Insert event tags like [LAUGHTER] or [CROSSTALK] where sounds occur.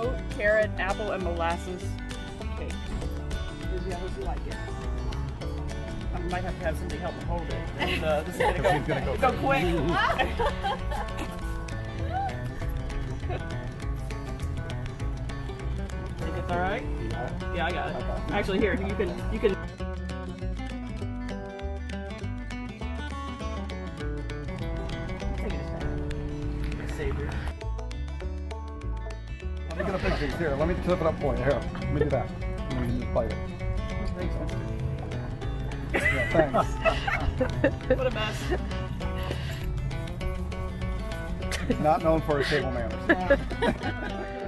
oat, carrot, apple, and molasses cake. Yeah, how you like it? I might have to have somebody help me hold it. [LAUGHS] And, uh, this is gonna go, gonna go go quick. [LAUGHS] Think it's all right? Yeah, I got it. Actually, here you can you can. Take it back. Savory. Let me get a picture. Here, let me clip it up for you. Here, let me do that. And we can just bite it. Yeah, thanks. [LAUGHS] What a mess. Not known for his table manners. [LAUGHS]